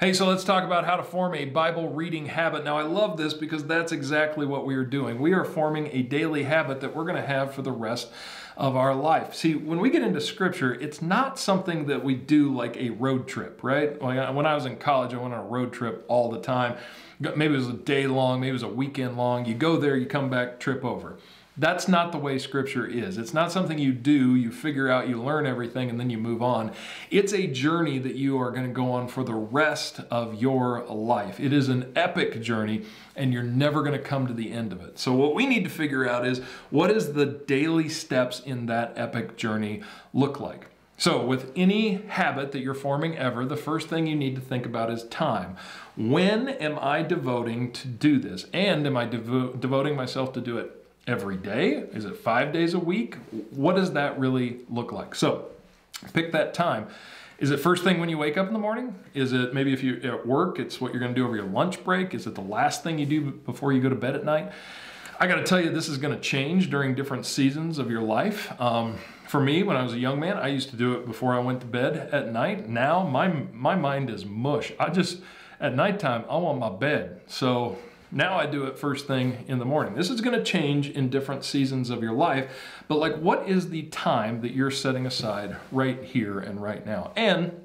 Hey, so let's talk about how to form a Bible reading habit. Now, I love this because that's exactly what we are doing. We are forming a daily habit that we're going to have for the rest of our life. See, when we get into scripture, it's not something that we do like a road trip, right? When I was in college, I went on a road trip all the time. Maybe it was a day long, maybe it was a weekend long. You go there, you come back, trip over. That's not the way Scripture is. It's not something you do, you figure out, you learn everything, and then you move on. It's a journey that you are going to go on for the rest of your life. It is an epic journey, and you're never going to come to the end of it. So, what we need to figure out is what does the daily steps in that epic journey look like? So, with any habit that you're forming ever, the first thing you need to think about is time. When am I devoting to do this? And am I devo- devoting myself to do it every day? Is it five days a week? What does that really look like? So pick that time. Is it first thing when you wake up in the morning? Is it maybe if you're at work, it's what you're going to do over your lunch break? Is it the last thing you do before you go to bed at night? I got to tell you, this is going to change during different seasons of your life. Um, for me, when I was a young man, I used to do it before I went to bed at night. Now my my mind is mush. I just at nighttime I want my bed. So now I do it first thing in the morning. This is going to change in different seasons of your life, but like what is the time that you're setting aside right here and right now? And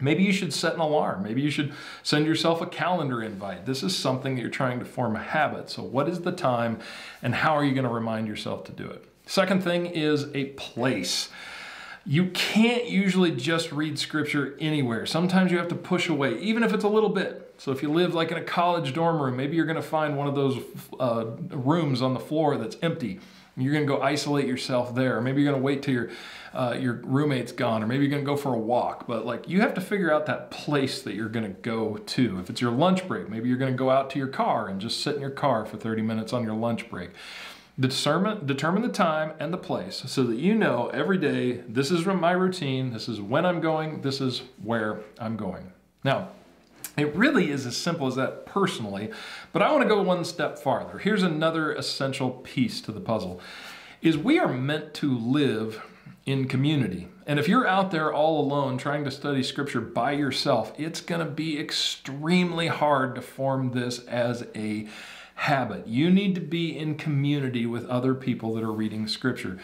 Maybe you should set an alarm. Maybe you should send yourself a calendar invite. This is something that you're trying to form a habit. So, what is the time and how are you going to remind yourself to do it? Second thing is a place you can't usually just read scripture anywhere. Sometimes you have to push away, even if it's a little bit. So if you live like in a college dorm room, maybe you're going to find one of those uh, rooms on the floor that's empty. You're going to go isolate yourself there. Or maybe you're going to wait till your uh, your roommate's gone, or maybe you're going to go for a walk. But like you have to figure out that place that you're going to go to. If it's your lunch break, maybe you're going to go out to your car and just sit in your car for 30 minutes on your lunch break. Determine, determine the time and the place so that you know every day this is my routine, this is when I'm going, this is where I'm going. Now, it really is as simple as that personally, but I want to go one step farther. Here's another essential piece to the puzzle is we are meant to live in community. And if you're out there all alone trying to study scripture by yourself, it's going to be extremely hard to form this as a habit. You need to be in community with other people that are reading scripture.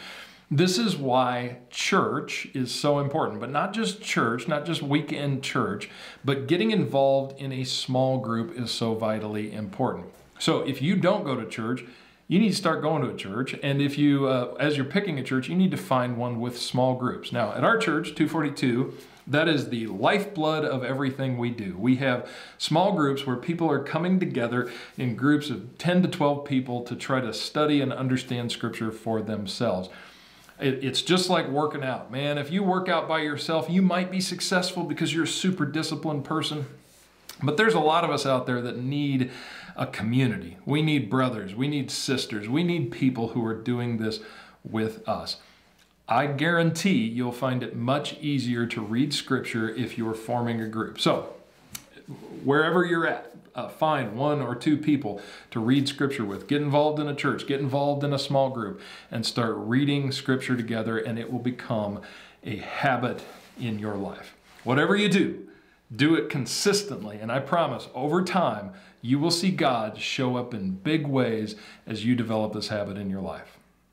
This is why church is so important, but not just church, not just weekend church, but getting involved in a small group is so vitally important. So if you don't go to church, you need to start going to a church. And if you, uh, as you're picking a church, you need to find one with small groups. Now, at our church, 242, that is the lifeblood of everything we do. We have small groups where people are coming together in groups of 10 to 12 people to try to study and understand Scripture for themselves. it's just like working out, man. If you work out by yourself, you might be successful because you're a super disciplined person. But there's a lot of us out there that need a community. We need brothers, we need sisters, we need people who are doing this with us. I guarantee you'll find it much easier to read scripture if you're forming a group. So, wherever you're at, uh, find one or two people to read scripture with. Get involved in a church, get involved in a small group, and start reading scripture together, and it will become a habit in your life. Whatever you do, do it consistently, and I promise over time, you will see God show up in big ways as you develop this habit in your life.